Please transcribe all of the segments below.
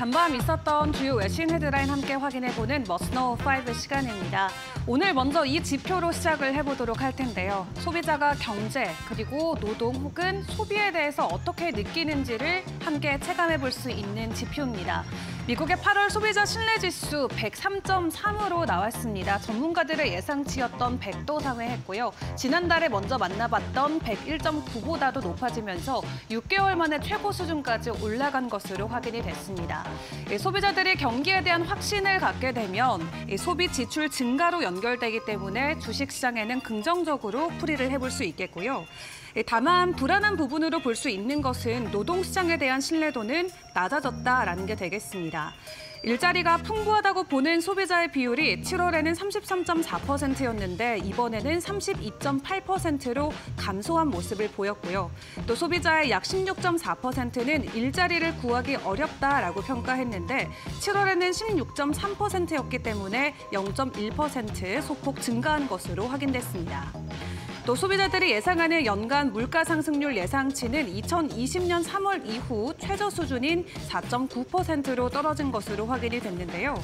간밤 있었던 주요 외신 헤드라인 함께 확인해보는 머스노우 5 시간입니다. 오늘 먼저 이 지표로 시작을 해보도록 할 텐데요. 소비자가 경제, 그리고 노동 혹은 소비에 대해서 어떻게 느끼는지를 함께 체감해볼 수 있는 지표입니다. 미국의 8월 소비자 신뢰지수 103.3으로 나왔습니다. 전문가들의 예상치였던 100도 상회했고요. 지난달에 먼저 만나봤던 101.9보다도 높아지면서 6개월 만에 최고 수준까지 올라간 것으로 확인이 됐습니다. 소비자들이 경기에 대한 확신을 갖게 되면 소비 지출 증가로 연결되기 때문에 주식시장에는 긍정적으로 풀이를 해볼 수 있겠고요. 다만 불안한 부분으로 볼 수 있는 것은 노동시장에 대한 신뢰도는 낮아졌다라는 게 되겠습니다. 일자리가 풍부하다고 보는 소비자의 비율이 7월에는 33.4%였는데 이번에는 32.8%로 감소한 모습을 보였고요. 또 소비자의 약 16.4%는 일자리를 구하기 어렵다라고 평가했는데 7월에는 16.3%였기 때문에 0.1% 소폭 증가한 것으로 확인됐습니다. 또 소비자들이 예상하는 연간 물가 상승률 예상치는 2020년 3월 이후 최저 수준인 4.9%로 떨어진 것으로 확인이 됐는데요.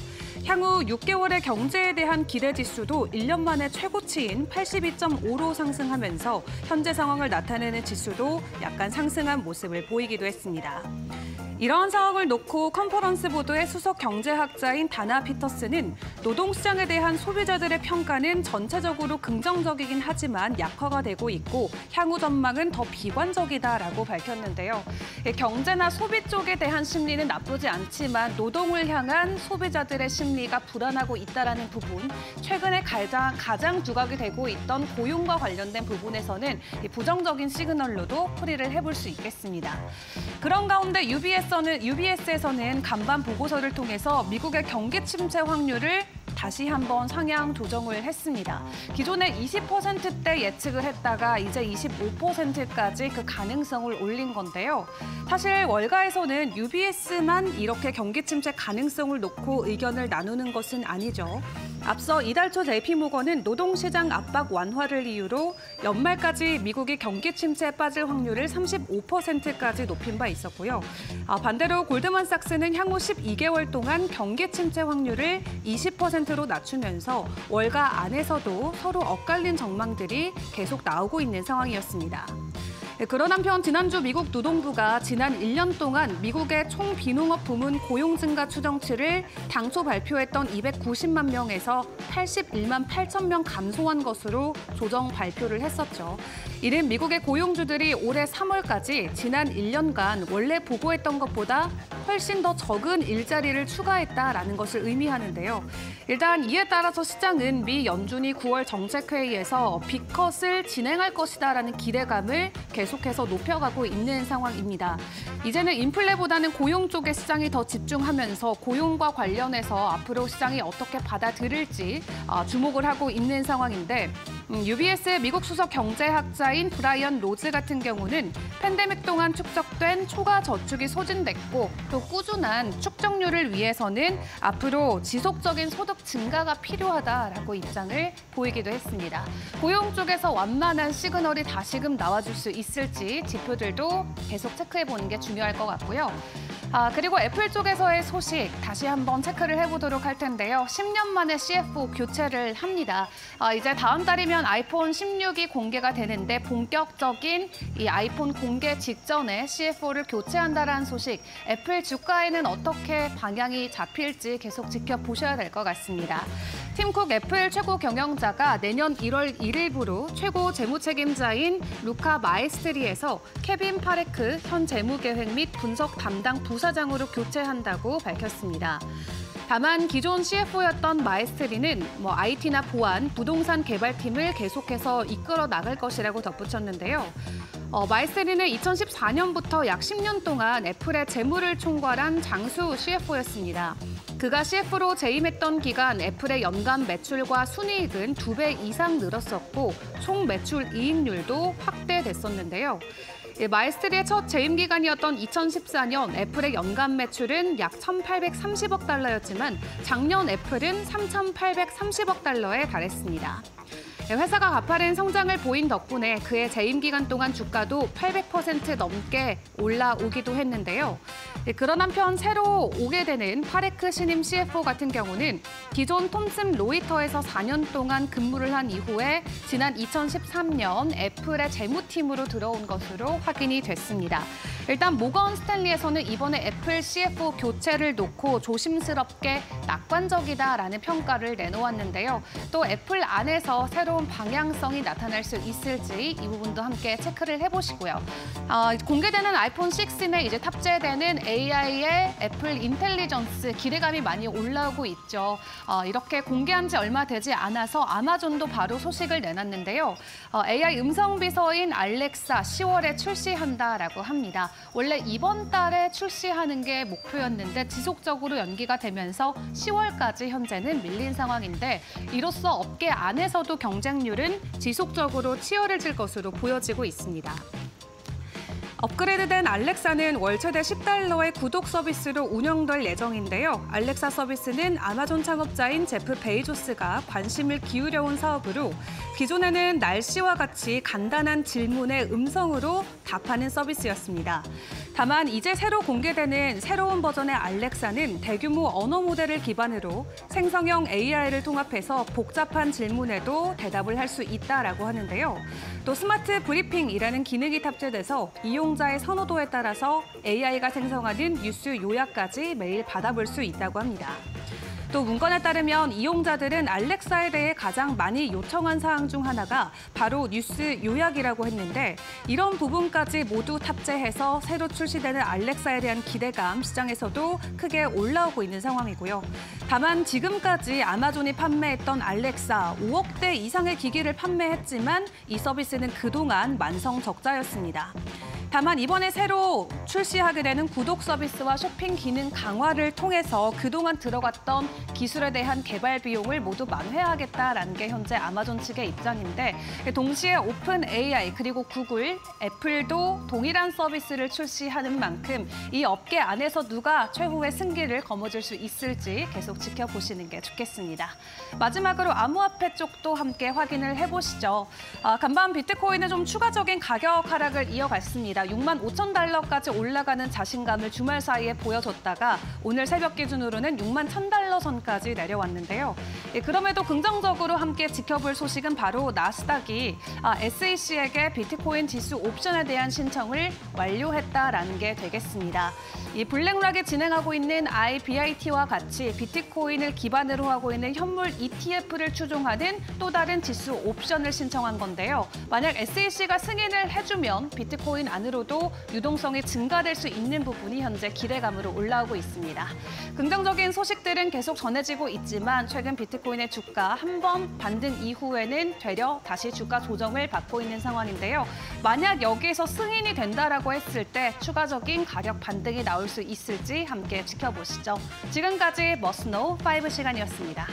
향후 6개월의 경제에 대한 기대 지수도 1년 만에 최고치인 82.5로 상승하면서 현재 상황을 나타내는 지수도 약간 상승한 모습을 보이기도 했습니다. 이러한 상황을 놓고 컨퍼런스 보도의 수석 경제학자인 다나 피터스는 노동시장에 대한 소비자들의 평가는 전체적으로 긍정적이긴 하지만 약화가 되고 있고 향후 전망은 더 비관적이다라고 밝혔는데요. 경제나 소비 쪽에 대한 심리는 나쁘지 않지만 노동을 향한 소비자들의 심리가 불안하고 있다라는 부분, 최근에 가장, 가장 두각이 되고 있던 고용과 관련된 부분에서는 부정적인 시그널로도 풀이를 해볼 수 있겠습니다. 그런 가운데 UBS UBS에서는, UBS에서는 간밤 보고서를 통해서 미국의 경기 침체 확률을 다시 한번 상향 조정을 했습니다. 기존에 20%대 예측을 했다가 이제 25%까지 그 가능성을 올린 건데요. 사실 월가에서는 UBS만 이렇게 경기 침체 가능성을 놓고 의견을 나누는 것은 아니죠. 앞서 이달 초 JP모건은 노동시장 압박 완화를 이유로 연말까지 미국이 경기 침체에 빠질 확률을 35%까지 높인 바 있었고요. 아, 반대로 골드만삭스는 향후 12개월 동안 경기 침체 확률을 20%로 낮추면서 월가 안에서도 서로 엇갈린 전망들이 계속 나오고 있는 상황이었습니다. 네, 그런 한편 지난주 미국 노동부가 지난 1년 동안 미국의 총 비농업 부문 고용 증가 추정치를 당초 발표했던 290만 명에서 81만 8천 명 감소한 것으로 조정 발표를 했었죠. 이는 미국의 고용주들이 올해 3월까지 지난 1년간 원래 보고했던 것보다 훨씬 더 적은 일자리를 추가했다라는 것을 의미하는데요. 일단 이에 따라서 시장은 미 연준이 9월 정책회의에서 비컷을 진행할 것이다라는 기대감을 계속 계속해서 높여가고 있는 상황입니다. 이제는 인플레보다는 고용 쪽에 시장이 더 집중하면서 고용과 관련해서 앞으로 시장이 어떻게 받아들일지 아, 주목을 하고 있는 상황인데 UBS의 음, 미국 수석 경제학자인 브라이언 로즈 같은 경우는 팬데믹 동안 축적된 초과 저축이 소진됐고 또 꾸준한 축적률을 위해서는 앞으로 지속적인 소득 증가가 필요하다라고 입장을 보이기도 했습니다. 고용 쪽에서 완만한 시그널이 다시금 나와줄 수 있을지 지표들도 계속 체크해 보는 게 중요할 것 같고요. 아, 그리고 애플 쪽에서의 소식 다시 한번 체크를 해보도록 할 텐데요. 10년 만에 CFO 교체를 합니다. 아, 이제 다음 달이면 아이폰 16이 공개가 되는데 본격적인 이 아이폰 공개 직전에 CFO를 교체한다라는 소식, 애플 주가에는 어떻게 방향이 잡힐지 계속 지켜보셔야 될 것 같습니다. 팀쿡 애플 최고 경영자가 내년 1월 1일부로 최고 재무 책임자인 루카 마에스트리에서 케빈 파레크 현 재무계획 및 분석 담당 부사장으로 교체한다고 밝혔습니다. 다만 기존 CFO였던 마에스트리는 뭐 IT나 보안, 부동산 개발팀을 계속해서 이끌어 나갈 것이라고 덧붙였는데요. 어, 마에스트리는 2014년부터 약 10년 동안 애플의 재무를 총괄한 장수 CFO였습니다. 그가 CFO로 재임했던 기간 애플의 연간 매출과 순이익은 두 배 이상 늘었었고 총 매출 이익률도 확대됐었는데요. 예, 마에스트리의 첫 재임 기간이었던 2014년 애플의 연간 매출은 약 1,830억 달러였지만 작년 애플은 3,830억 달러에 달했습니다. 네, 회사가 가파른 성장을 보인 덕분에 그의 재임 기간 동안 주가도 800% 넘게 올라오기도 했는데요. 예, 그런 한편 새로 오게 되는 파레크 신임 CFO 같은 경우는 기존 톰슨 로이터에서 4년 동안 근무를 한 이후에 지난 2013년 애플의 재무팀으로 들어온 것으로 확인이 됐습니다. 일단 모건 스탠리에서는 이번에 애플 CFO 교체를 놓고 조심스럽게 낙관적이다라는 평가를 내놓았는데요. 또 애플 안에서 새로운 방향성이 나타날 수 있을지 이 부분도 함께 체크를 해보시고요. 어, 공개되는 아이폰 16에 이제 탑재되는 AI의 애플 인텔리전스 기대감이 많이 올라오고 있죠. 어, 이렇게 공개한 지 얼마 되지 않아서 아마존도 바로 소식을 내놨는데요. 어, AI 음성 비서인 알렉사 10월에 출시한다라고 합니다. 원래 이번 달에 출시하는 게 목표였는데 지속적으로 연기가 되면서 10월까지 현재는 밀린 상황인데 이로써 업계 안에서도 경쟁률은 지속적으로 치열해질 것으로 보여지고 있습니다. 업그레이드된 알렉사는 월 최대 10달러의 구독 서비스로 운영될 예정인데요. 알렉사 서비스는 아마존 창업자인 제프 베이조스가 관심을 기울여온 사업으로 기존에는 날씨와 같이 간단한 질문에 음성으로 답하는 서비스였습니다. 다만 이제 새로 공개되는 새로운 버전의 알렉사는 대규모 언어 모델을 기반으로 생성형 AI를 통합해서 복잡한 질문에도 대답을 할 수 있다라고 하는데요. 또 스마트 브리핑이라는 기능이 탑재돼서 이용자의 선호도에 따라서 AI가 생성하는 뉴스 요약까지 매일 받아볼 수 있다고 합니다. 또 문건에 따르면 이용자들은 알렉사에 대해 가장 많이 요청한 사항 중 하나가 바로 뉴스 요약이라고 했는데 이런 부분까지 모두 탑재해서 새로 출시되는 알렉사에 대한 기대감 시장에서도 크게 올라오고 있는 상황이고요. 다만 지금까지 아마존이 판매했던 알렉사 5억 대 이상의 기기를 판매했지만 이 서비스는 그동안 만성 적자였습니다. 다만 이번에 새로 출시하게 되는 구독 서비스와 쇼핑 기능 강화를 통해서 그동안 들어갔던 기술에 대한 개발 비용을 모두 만회하겠다라는 게 현재 아마존 측의 입장인데 동시에 오픈 AI 그리고 구글, 애플도 동일한 서비스를 출시하는 만큼 이 업계 안에서 누가 최후의 승기를 거머쥘 수 있을지 계속 지켜보시는 게 좋겠습니다. 마지막으로 암호화폐 쪽도 함께 확인을 해보시죠. 아, 간밤 비트코인은 좀 추가적인 가격 하락을 이어갔습니다. 6만 5천 달러까지 올라가는 자신감을 주말 사이에 보여줬다가 오늘 새벽 기준으로는 6만 1천 달러 선까지 내려왔는데요. 예, 그럼에도 긍정적으로 함께 지켜볼 소식은 바로 나스닥이 아, SEC에게 비트코인 지수 옵션에 대한 신청을 완료했다라는 게 되겠습니다. 이 블랙락이 진행하고 있는 IBIT와 같이 비트코인을 기반으로 하고 있는 현물 ETF를 추종하는 또 다른 지수 옵션을 신청한 건데요. 만약 SEC가 승인을 해주면 비트코인 안으로 도 유동성이 증가될 수 있는 부분이 현재 기대감으로 올라오고 있습니다. 긍정적인 소식들은 계속 전해지고 있지만 최근 비트코인의 주가 한 번 반등 이후에는 되려 다시 주가 조정을 받고 있는 상황인데요. 만약 여기에서 승인이 된다라고 했을 때 추가적인 가격 반등이 나올 수 있을지 함께 지켜보시죠. 지금까지 머스노 5 시간이었습니다.